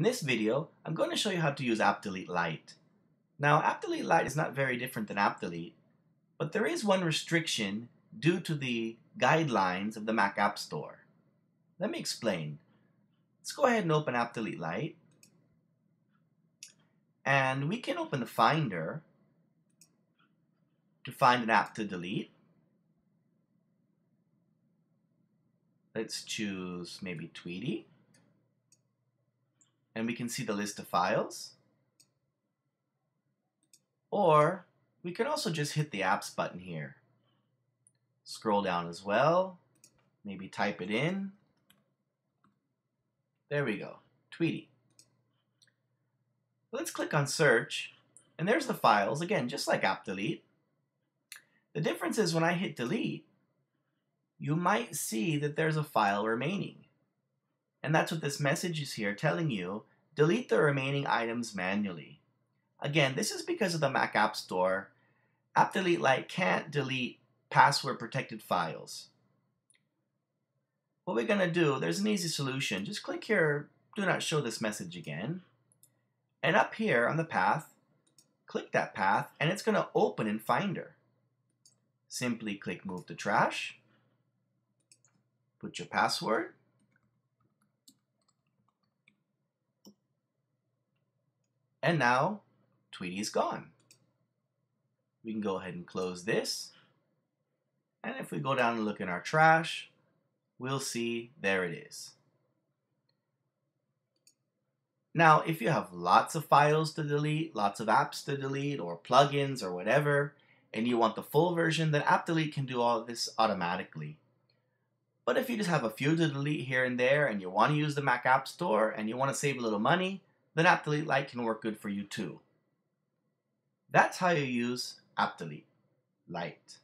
In this video, I'm going to show you how to use AppDelete Lite. Now, AppDelete Lite is not very different than AppDelete, but there is one restriction due to the guidelines of the Mac App Store. Let me explain. Let's go ahead and open AppDelete Lite. And we can open the Finder to find an app to delete. Let's choose maybe Tweetie and we can see the list of files. Or we can also just hit the apps button here. Scroll down as well, maybe type it in. There we go, Tweetie. Let's click on search, and there's the files, again, just like AppDelete. The difference is when I hit delete, you might see that there's a file remaining. And that's what this message is here telling you. Delete the remaining items manually. Again, this is because of the Mac App Store. AppDelete Lite can't delete password protected files. What we're going to do, there's an easy solution. Just click here, do not show this message again. And up here on the path, click that path and it's going to open in Finder. Simply click Move to Trash, put your password, And now Tweetie's gone. We can go ahead and close this. And if we go down and look in our trash, we'll see there it is. Now, if you have lots of files to delete, lots of apps to delete, or plugins or whatever, and you want the full version, then AppDelete can do all this automatically. But if you just have a few to delete here and there, and you want to use the Mac App Store, and you want to save a little money, then AppDelete Lite can work good for you too. That's how you use AppDelete Lite.